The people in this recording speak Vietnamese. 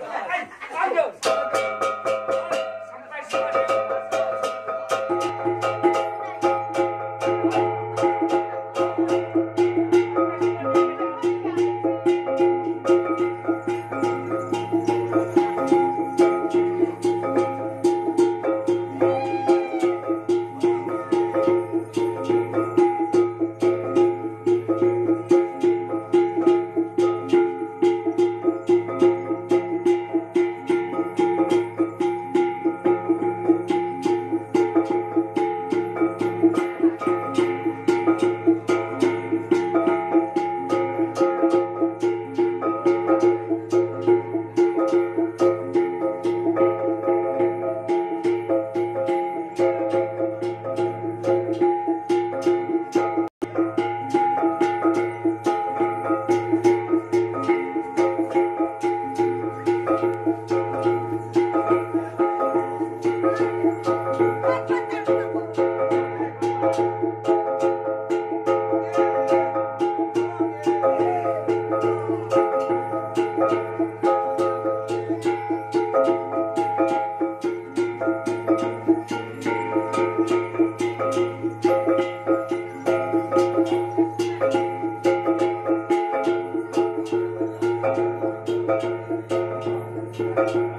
哎